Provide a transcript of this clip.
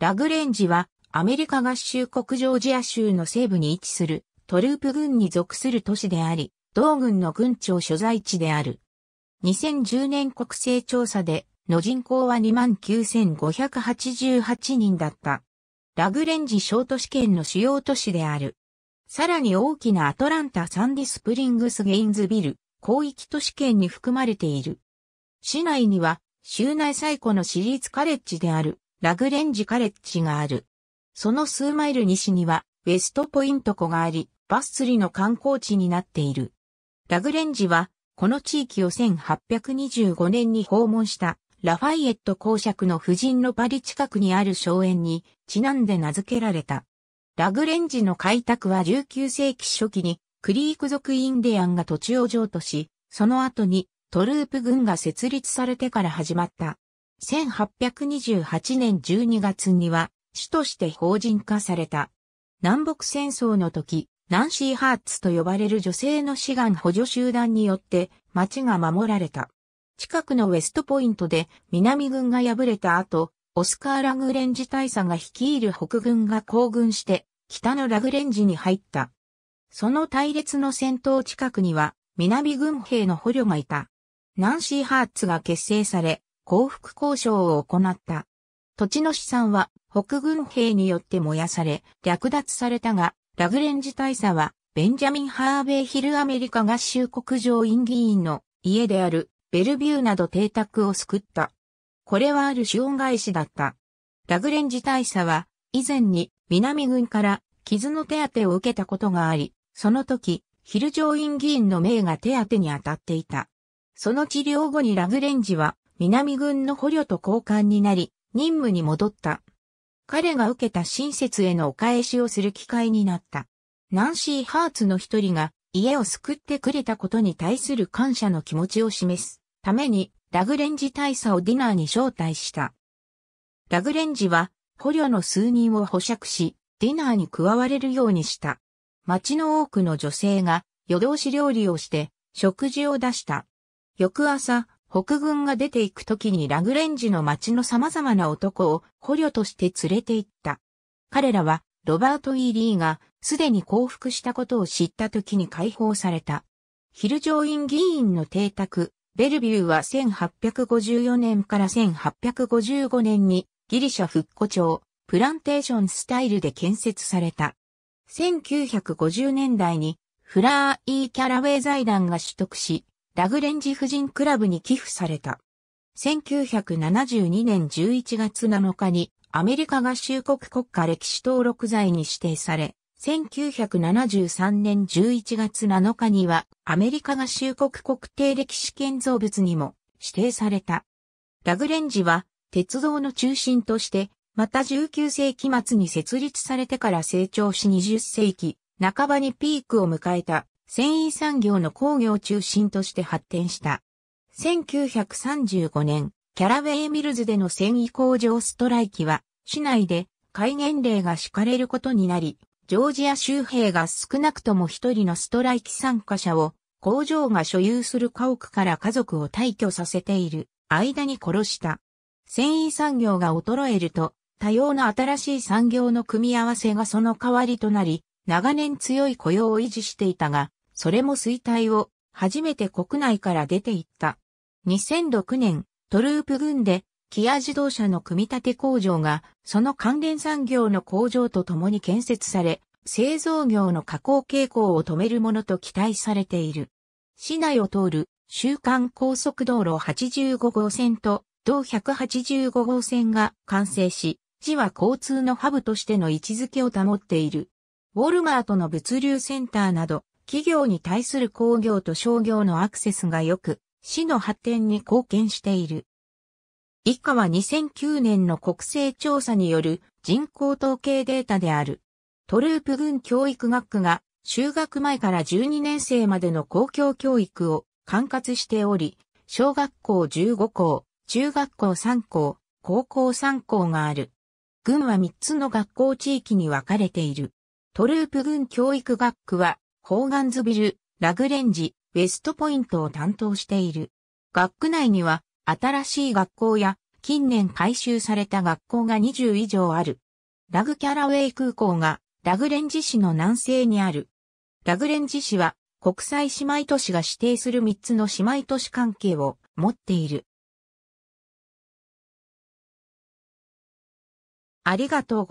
ラグレンジはアメリカ合衆国ジョージア州の西部に位置するトループ郡に属する都市であり、同郡の郡庁所在地である。2010年国勢調査での人口は29,588人だった。ラグレンジ小都市圏の主要都市である。さらに大きなアトランタ・サンディスプリングス・ゲインズビル、広域都市圏に含まれている。市内には、州内最古の私立カレッジである、ラグレンジカレッジがある。その数マイル西には、ウェストポイント湖があり、バス釣りの観光地になっている。ラグレンジは、この地域を1825年に訪問したラファイエット公爵の夫人のパリ近くにある荘園にちなんで名付けられた。ラグレンジの開拓は19世紀初期にクリーク族インディアンが土地を譲渡し、その後にトループ軍が設立されてから始まった。1828年12月には市として法人化された。南北戦争の時、ナンシー・ハーツと呼ばれる女性の志願補助集団によって町が守られた。近くのウェストポイントで南軍が敗れた後、オスカー・ラグレンジ大佐が率いる北軍が行軍して北のラグレンジに入った。その隊列の先頭近くには南軍兵の捕虜がいた。ナンシー・ハーツが結成され、降伏交渉を行った。土地の資産は北軍兵によって燃やされ、略奪されたが、ラグレンジ大佐は、ベンジャミン・ハーベイ・ヒルアメリカ合衆国上院議員の家であるベルビューなど邸宅を救った。これはある資恩返しだった。ラグレンジ大佐は以前に南軍から傷の手当を受けたことがあり、その時、ヒル上院議員の命が手当に当たっていた。その治療後にラグレンジは南軍の捕虜と交換になり、任務に戻った。彼が受けた親切へのお返しをする機会になった。ナンシー・ハーツの一人が家を救ってくれたことに対する感謝の気持ちを示すためにラグレンジ大佐をディナーに招待した。ラグレンジは捕虜の数人を保釈し、ディナーに加われるようにした。町の多くの女性が夜通し料理をして食事を出した。翌朝、北軍が出て行く時にラグレンジの町の様々な男を捕虜として連れて行った。彼らはロバート・イー・リーがすでに降伏したことを知った時に解放された。ヒル上院議員の邸宅、ベルビューは1854年から1855年にギリシャ復古町、プランテーションスタイルで建設された。1950年代にフラー・イー・キャラウェイ財団が取得し、ラグレンジ婦人クラブに寄付された。1972年11月7日にアメリカ合衆国国家歴史登録財に指定され、1973年11月7日にはアメリカ合衆国国定歴史建造物にも指定された。ラグレンジは鉄道の中心として、また19世紀末に設立されてから成長し20世紀半ばにピークを迎えた繊維産業の工業中心として発展した。1935年、キャラウェイミルズでの繊維工場ストライキは、市内で戒厳令が敷かれることになり、ジョージア州兵が少なくとも一人のストライキ参加者を工場が所有する家屋から家族を退去させている間に殺した。繊維産業が衰えると、多様な新しい産業の組み合わせがその代わりとなり、長年強い雇用を維持していたが、それも衰退を初めて国内から出ていった。2006年、トループ軍で、キア自動車の組み立て工場が、その関連産業の工場とともに建設され、製造業の下降傾向を止めるものと期待されている。市内を通る週間高速道路85号線と同185号線が完成し、市は交通のハブとしての位置づけを保っている。ウォルマートの物流センターなど、企業に対する工業と商業のアクセスが良く、市の発展に貢献している。以下は2009年の国勢調査による人口統計データである。トループ軍教育学区が就学前から12年生までの公共教育を管轄しており、小学校15校、中学校3校、高校3校がある。軍は3つの学校地域に分かれている。トループ軍教育学区はホーガンズビル、ラグレンジ、ウェストポイントを担当している。学区内には新しい学校や近年改修された学校が20以上ある。ラグキャラウェイ空港がラグレンジ市の南西にある。ラグレンジ市は国際姉妹都市が指定する3つの姉妹都市関係を持っている。ありがとう。